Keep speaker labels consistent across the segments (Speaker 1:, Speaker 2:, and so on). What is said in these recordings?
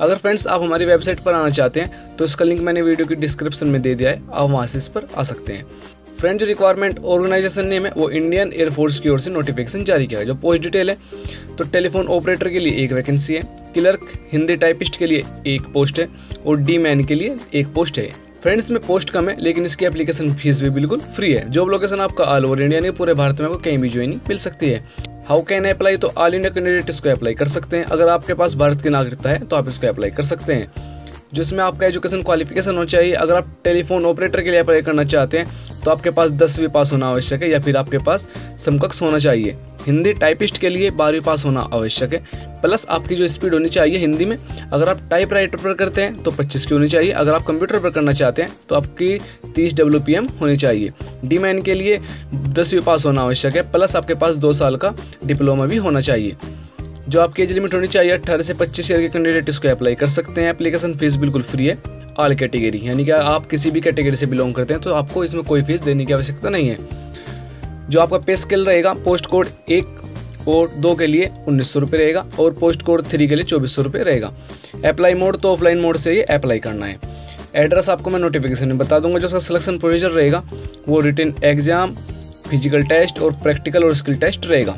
Speaker 1: अगर फ्रेंड्स आप हमारी वेबसाइट पर आना चाहते हैं तो इसका लिंक मैंने वीडियो की डिस्क्रिप्शन में दे दिया है, आप वहाँ से इस पर आ सकते हैं। फ्रेंड जो रिक्वायरमेंट ऑर्गेनाइजेशन नेम है, वो इंडियन एयरफोर्स की ओर से नोटिफिकेशन जारी किया है। जो पोस्ट डिटेल है तो टेलीफोन ऑपरेटर के लिए एक वैकेंसी है क्लर्क हिंदी टाइपिस्ट के लिए एक पोस्ट है, और डी मैन के लिए एक पोस्ट है। फ्रेंड्स में पोस्ट कम है, लेकिन इसकी एप्लीकेशन फ़ीस भी बिल्कुल फ्री है। जॉब लोकेशन आपका ऑल ओवर इंडिया नहीं, पूरे भारत में आपको कहीं भी ज्वाइनिंग मिल सकती है। हाउ कैन अप्लाई तो ऑल इंडिया कैंडिडेट इसको अप्लाई कर सकते हैं। अगर आपके पास भारत की नागरिकता है तो आप इसको अप्लाई कर सकते हैं। जिसमें आपका एजुकेशन क्वालिफिकेशन होना चाहिए। अगर आप टेलीफोन ऑपरेटर के लिए अप्लाई करना चाहते हैं तो आपके पास दसवीं पास होना आवश्यक है या फिर आपके पास समकक्ष होना चाहिए। हिंदी टाइपिस्ट के लिए बारहवीं पास होना आवश्यक है। प्लस आपकी जो स्पीड होनी चाहिए हिंदी में, अगर आप टाइप राइटर पर करते हैं तो 25 की होनी चाहिए। अगर आप कंप्यूटर पर करना चाहते हैं तो आपकी 30 डब्ल्यू होनी चाहिए। डी मैन के लिए दसवीं पास होना आवश्यक है। प्लस आपके पास दो साल का डिप्लोमा भी होना चाहिए। जो आपकी एज लिमिट होनी चाहिए, अट्ठारह से पच्चीस ईयर के कैंडिडेट इसको अप्लाई कर सकते हैं। एप्लीकेशन फ़ीस बिल्कुल फ्री है ऑल कैटेगरी यानी कि आप किसी भी कैटेगरी से बिलोंग करते हैं तो आपको इसमें कोई फ़ीस देने की आवश्यकता नहीं है। जो आपका पे स्केल रहेगा पोस्ट कोड एक और दो के लिए उन्नीस सौ रुपये रहेगा और पोस्ट कोड थ्री के लिए चौबीस सौ रुपये रहेगा। अप्लाई मोड तो ऑफलाइन मोड से ही अप्लाई करना है। एड्रेस आपको मैं नोटिफिकेशन में बता दूँगा, जो उसका सिलेक्शन प्रोसीजर रहेगा, वो रिटर्न एग्ज़ाम फ़िज़िकल टेस्ट और प्रैक्टिकल और स्किल टेस्ट रहेगा।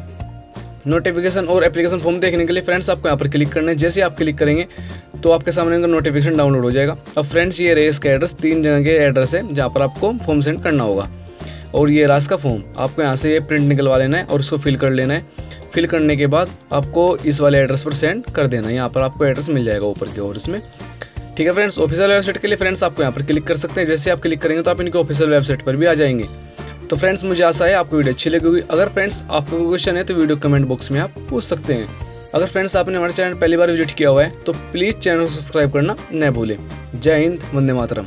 Speaker 1: नोटिफिकेशन और एप्लीकेशन फॉर्म देखने के लिए फ्रेंड्स आपको यहाँ पर क्लिक करना है। जैसे आप क्लिक करेंगे तो आपके सामने उनका नोटिफिकेशन डाउनलोड हो जाएगा। अब फ्रेंड्स ये रहे इसका एड्रेस तीन जगह के एड्रेस है जहाँ पर आपको फॉर्म सेंड करना होगा। और ये रास का फॉर्म आपको यहाँ से ये प्रिंट निकलवा लेना है और उसको फिल कर लेना है। फिल करने के बाद आपको इस वाले एड्रेस पर सेंड कर देना है। यहाँ पर आपको एड्रेस मिल जाएगा ऊपर की ओर इसमें। ठीक है फ्रेंड्स ऑफिशियल वेबसाइट के लिए फ्रेंड्स आपको यहाँ पर क्लिक कर सकते हैं। जैसे आप क्लिक करेंगे तो आप इनकी ऑफिशियल वेबसाइट पर भी आ जाएँगे। तो फ्रेंड्स मुझे आशा है आपको वीडियो अच्छी लगी होगी। अगर फ्रेंड्स आपको कोई क्वेश्चन है तो वीडियो कमेंट बॉक्स में आप पूछ सकते हैं। अगर फ्रेंड्स आपने हमारे चैनल पहली बार विज़िट किया हुआ है तो प्लीज़ चैनल को सब्सक्राइब करना न भूलें। जय हिंद, वंदे मातरम।